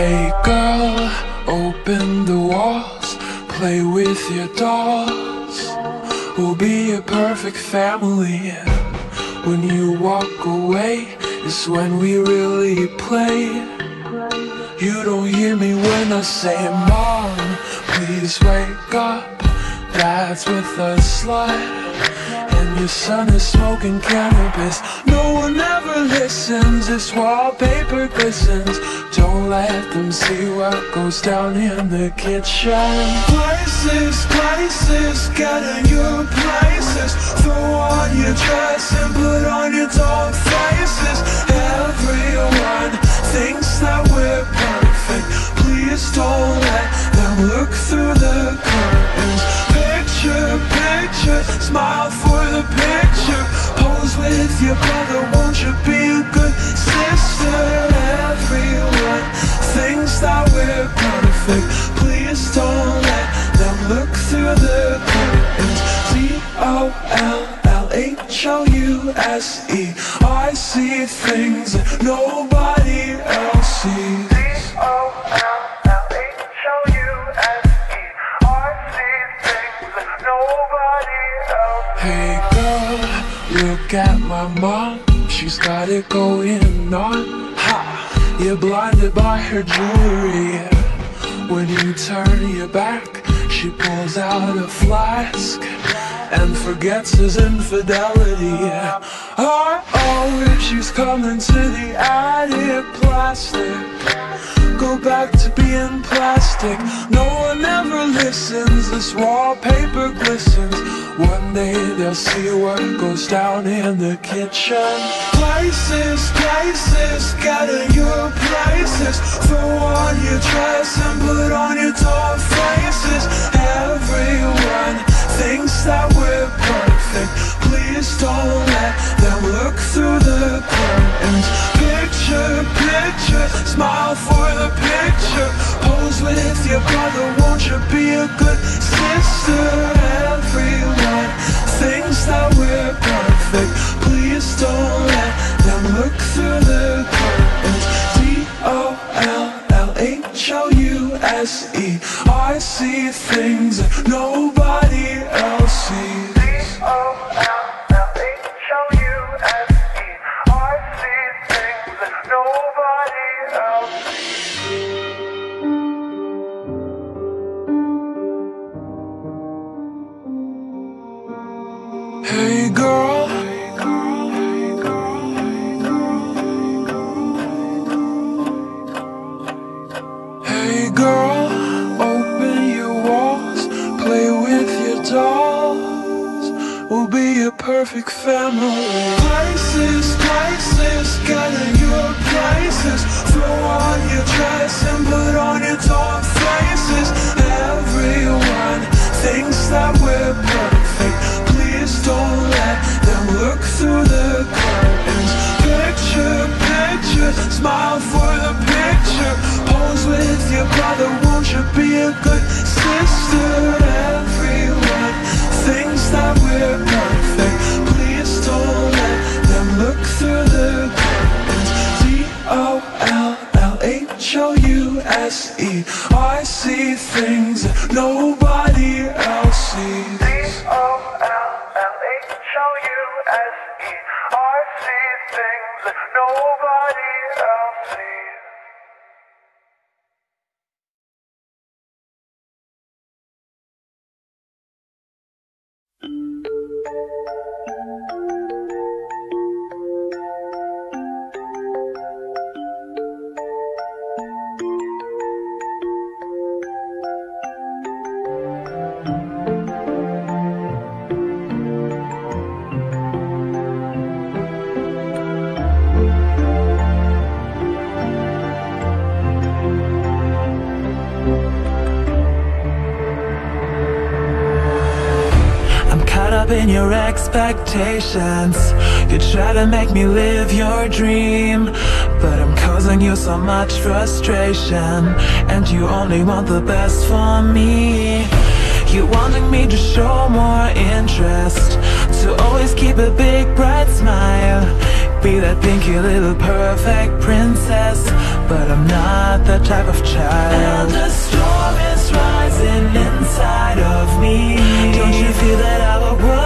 Hey girl, open the walls, play with your dolls. We'll be a perfect family. When you walk away, it's when we really play. You don't hear me when I say, Mom, please wake up. Dad's with a slut. And your son is smoking cannabis. No one ever listens, this wallpaper glistens. Don't let them see what goes down in the kitchen. Places, places, get in your places Throw on your dress and put on your dog faces Everyone thinks that we're perfect. Please don't let them look through the Picture, picture, smile for the picture. Pose with your brother, won't you be a good sister? Everyone thinks that we're perfect Please don't let them look through the curtains. D-O-L-L-H-O-U-S-E I see things that nobody else sees look at my mom She's got it going on. Ha! You're blinded by her jewelry. When you turn your back She pulls out a flask And forgets his infidelity. Oh, oh, she's coming to the attic Plastic. Go back to being plastic. No one ever listens, this wallpaper glistens One day they'll see what goes down in the kitchen. Places, get in your places. Throw on your dress and put on your tall perfect family. Places, places, in your places. Throw on your dress and put on your dog faces. Everyone thinks that we're perfect. Please don't let them look through the curtains. Picture, picture, smile for the picture. Pose with your brother, won't you be a good sister? Things. That in your expectations. You try to make me live your dream But I'm causing you so much frustration And you only want the best for me. You wanting me to show more interest To always keep a big bright smile Be that pinky little perfect princess But I'm not that type of child. And the storm is rising inside of me. Don't you feel that I will grow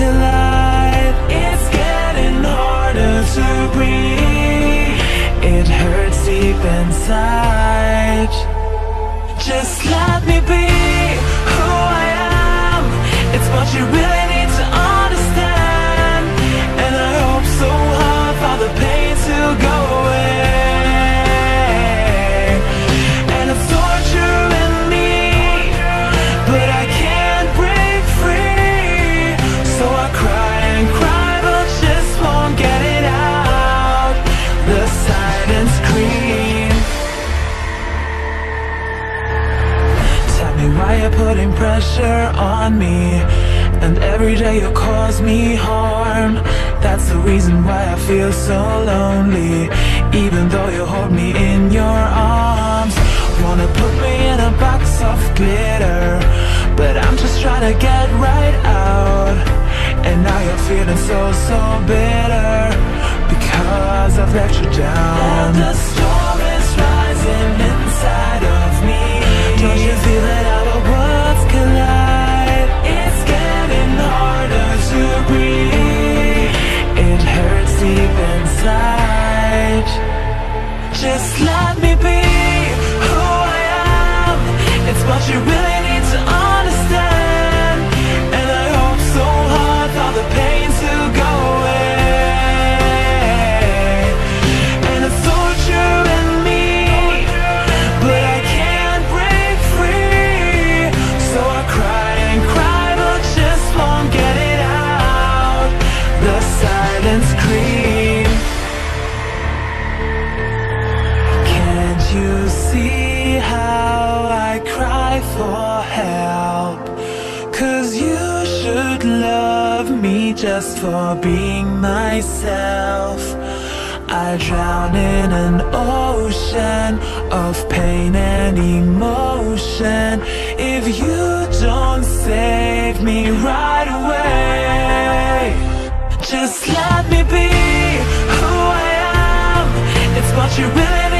collide It's getting harder to breathe. that you'll cause me harm. That's the reason why I feel so lonely. Even though you hold me in your arms. Wanna put me in a box of glitter. But I'm just trying to get right out. And now you're feeling so, so bitter. Because I've let you down. And the storm. if you don't save me right away Just let me be who I am. It's what you really need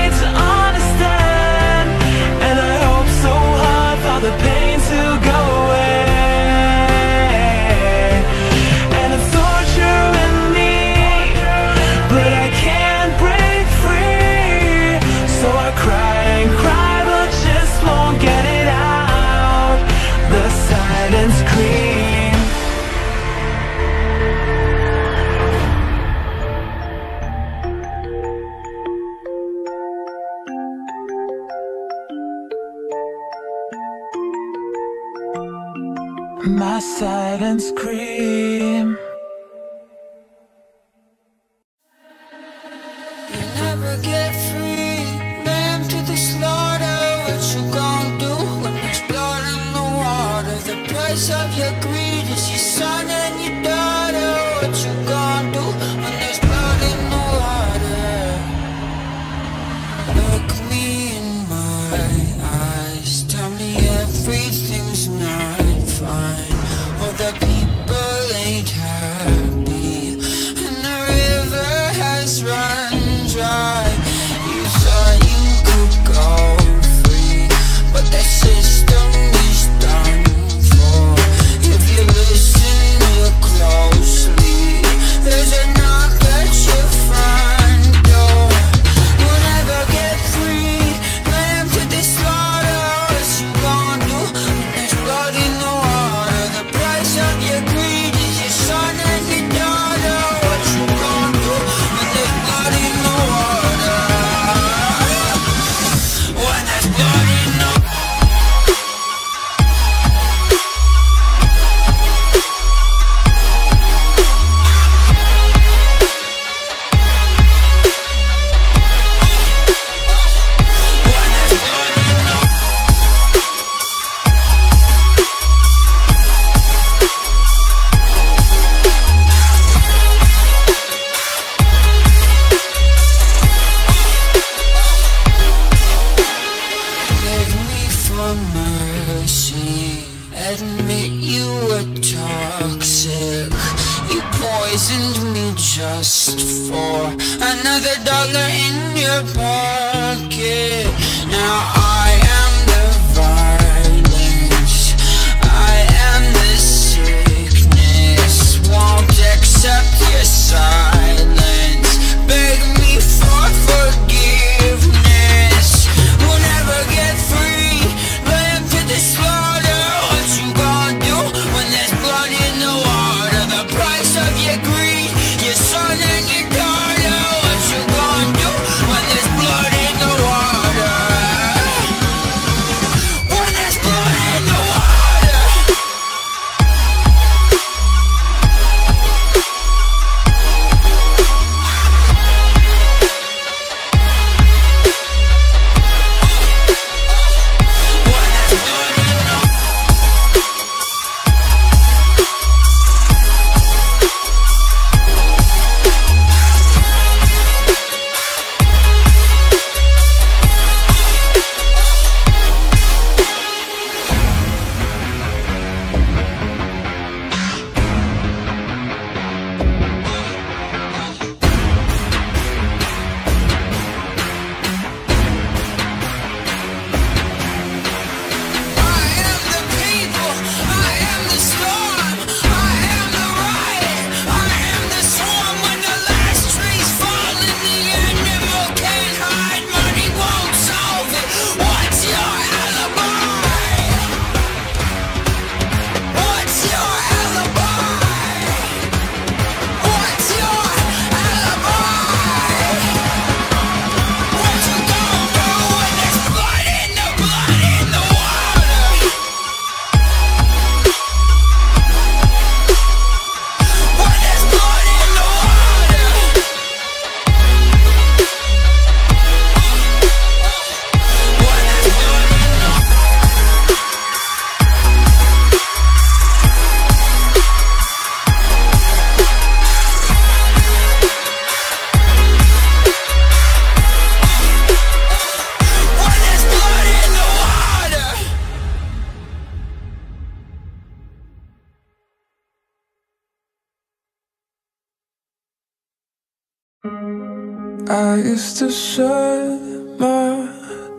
I used to shut my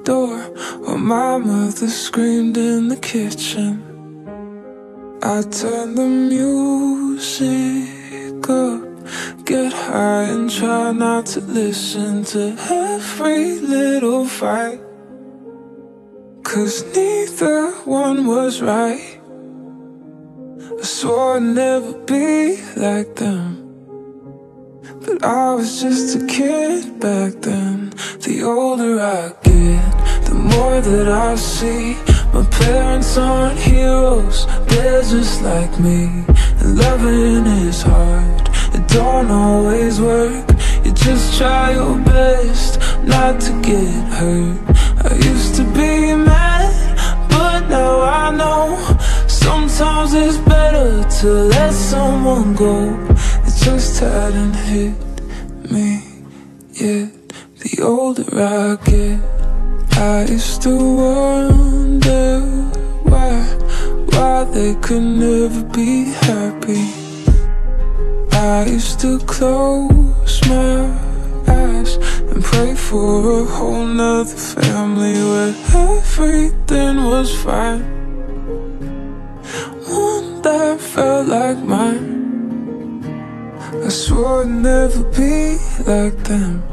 door while my mother screamed in the kitchen. I turned the music up, get high and try not to listen to every little fight. Cause neither one was right. I swore I'd never be like them. But I was just a kid back then. The older I get, the more that I see. My parents aren't heroes, they're just like me. And loving is hard, it don't always work. You just try your best not to get hurt. I used to be mad, but now I know. Sometimes it's better to let someone go. Just hadn't hit me yet. The older I get, I used to wonder why, why they could never be happy. I used to close my eyes and pray for a whole nother family where everything was fine. One that felt like mine. I swore I'd never be like them.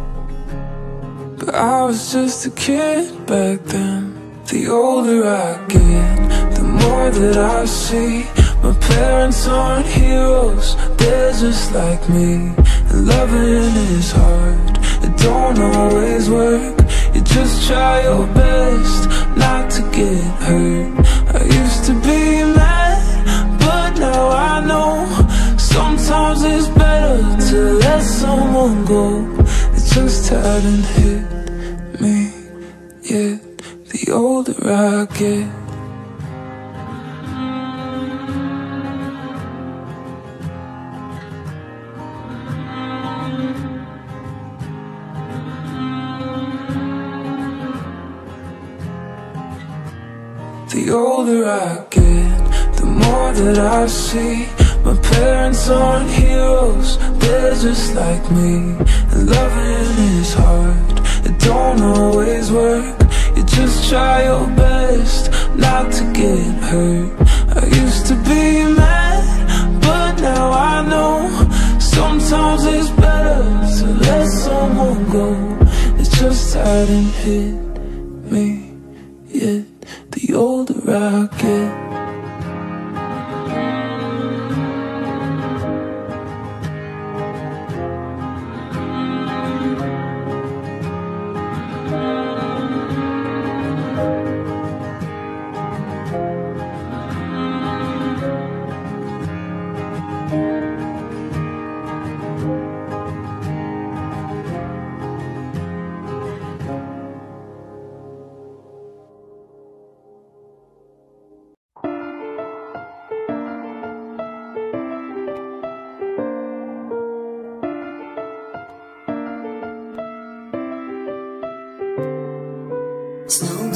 But I was just a kid back then. The older I get, the more that I see. My parents aren't heroes, they're just like me. And loving is hard, it don't always work. You just try your best not to get hurt. I used to be mad, but now I know. Sometimes it's better to let someone go. It just hadn't hit me yet. The older I get. The older I get, the more that I see. My parents aren't heroes, they're just like me. And loving is hard, it don't always work. You just try your best not to get hurt. I used to be mad, but now I know Sometimes it's better to let someone go. It just hadn't hit me yet. The older I get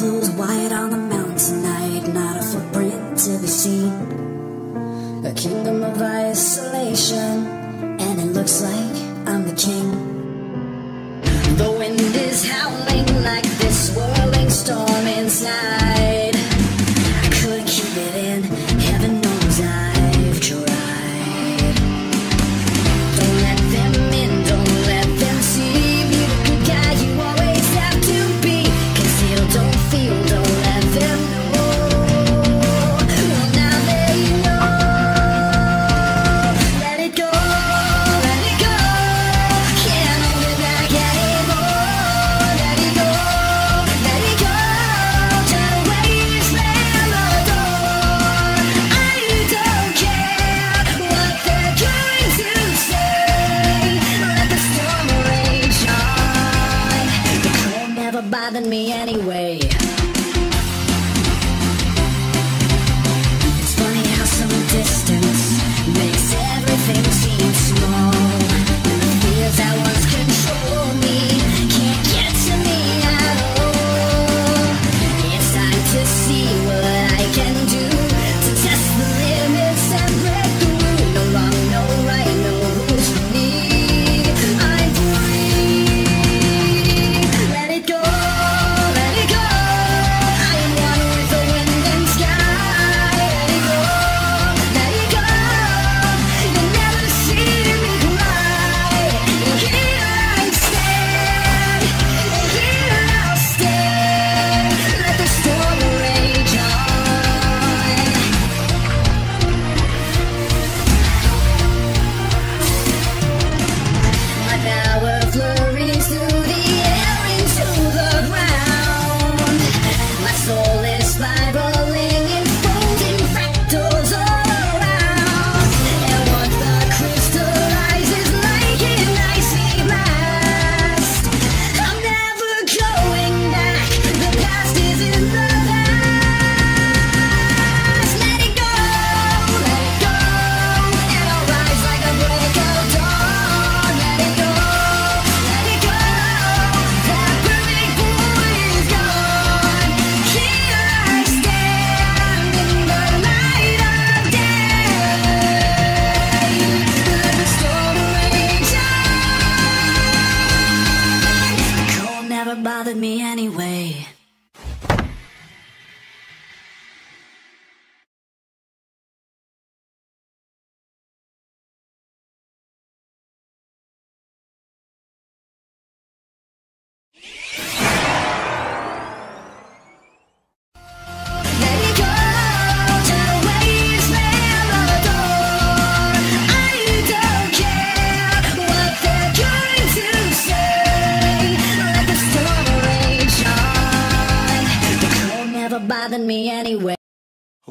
moon's white on the mountain tonight, not a footprint to be seen. A kingdom of isolation.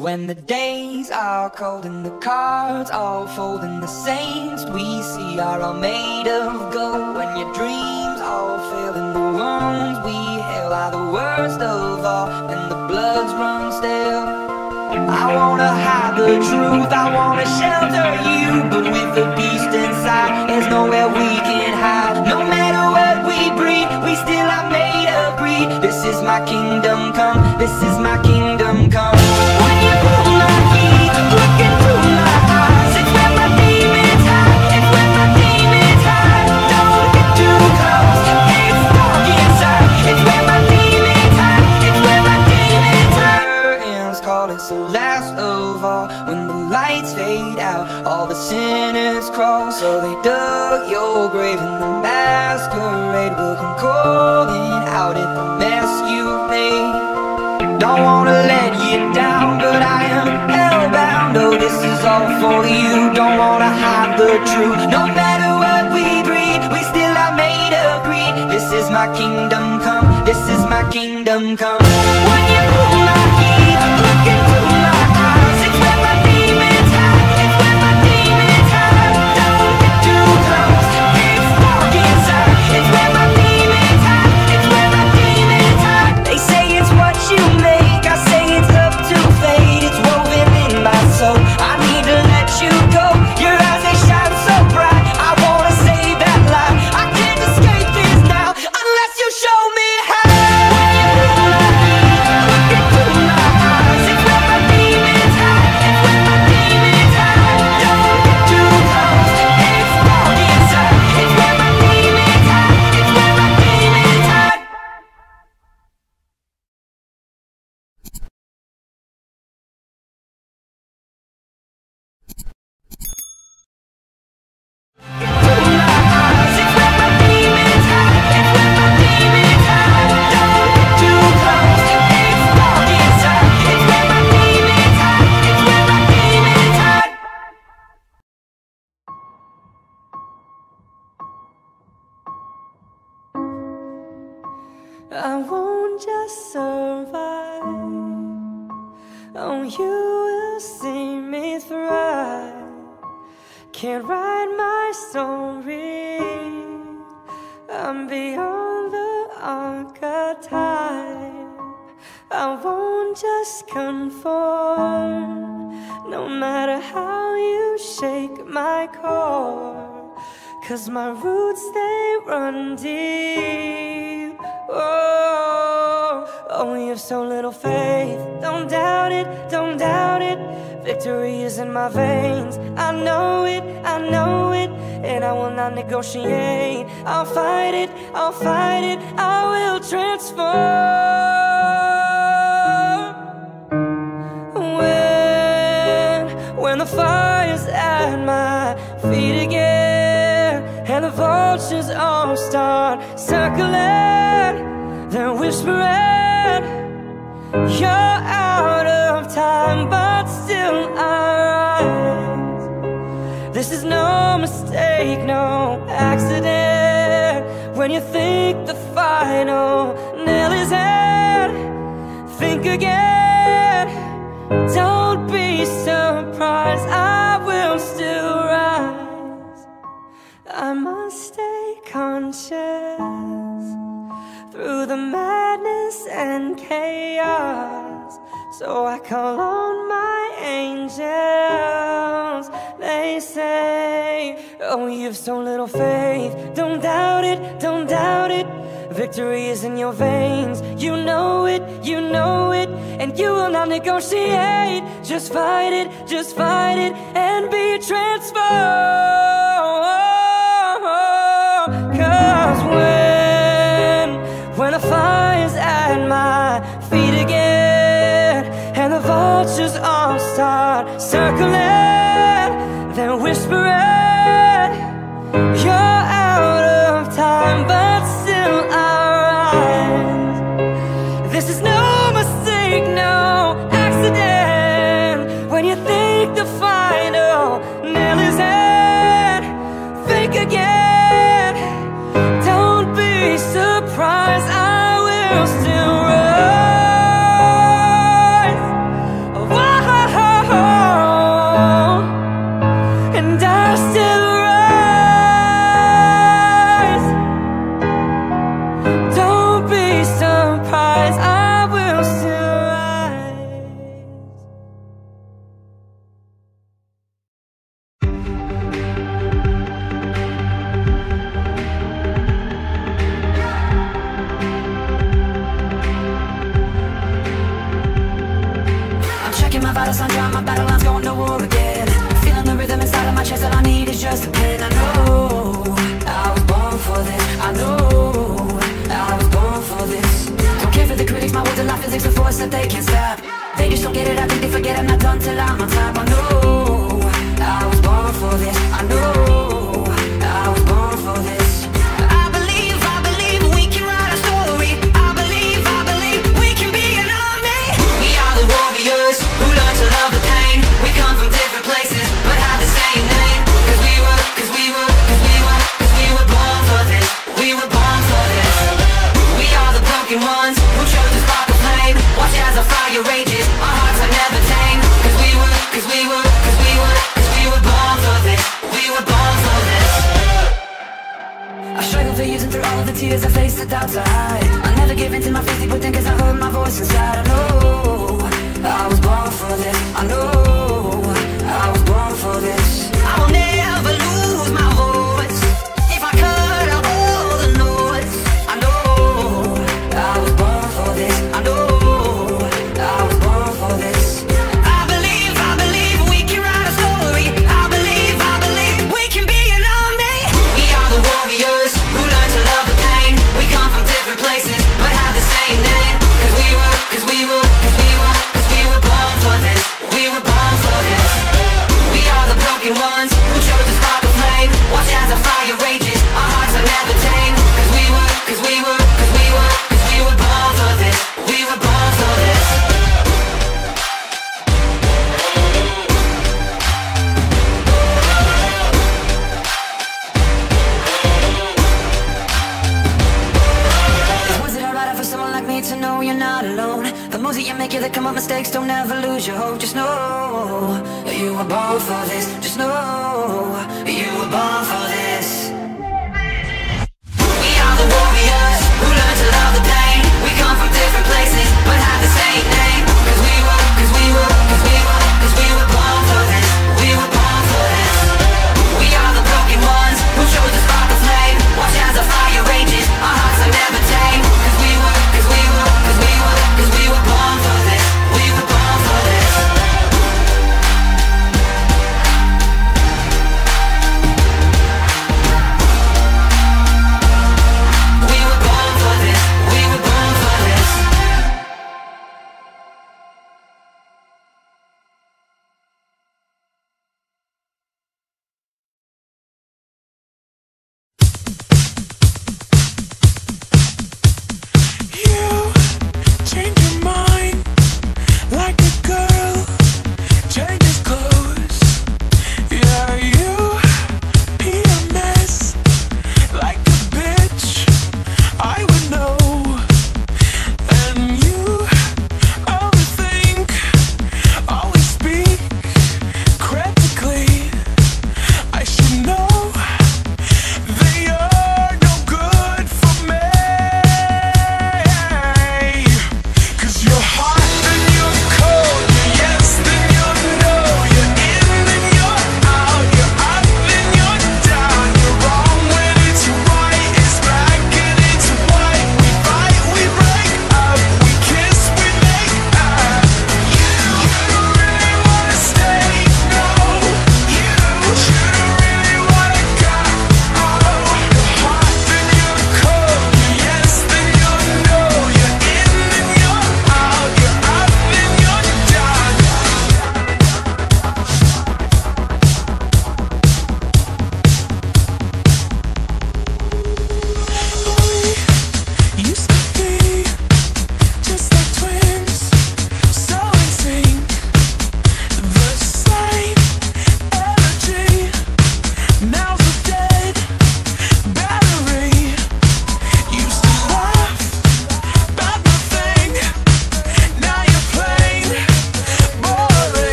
When the days are cold and the cards all fold and the saints we see are all made of gold. When your dreams all fail and the wounds we hail are the worst of all and the bloods run stale. I wanna hide the truth, I wanna shelter you But with the beast inside, there's nowhere we can hide. No matter what we breed, we still are made of greed. This is my kingdom come, this is my kingdom don't just conform No matter how you shake my core Cause my roots, they run deep. Oh, oh, you have so little faith. Don't doubt it, don't doubt it. Victory is in my veins. I know it, I know it And I will not negotiate. I'll fight it, I'll fight it. I will transform. vultures all start circling, then whispering. You're out of time, but still I rise. This is no mistake, no accident. When you think the final nail is in, think again. Don't So I call on my angels. They say, oh you have so little faith. Don't doubt it, don't doubt it. Victory is in your veins. You know it, you know it. And you will not negotiate. Just fight it, just fight it And be transformed glad